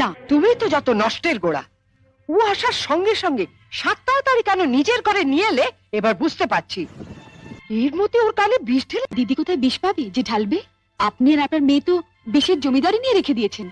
না, তুমি তো যত নষ্টের গোড়া। ও আসার সঙ্গে সঙ্গে সাত তাড়াতাড়ি কেন নিজের ঘরে নিয়ে এলে? এবার বুঝতে পারছি। এর মধ্যে ওর কানে বিষ ঢেলে দিদি কোথায় বিষ পাবে? যে ঢালবে? আপনি আর আপনার মেয়ে তো বিষের জমিদারি নিয়ে রেখে দিয়েছেন।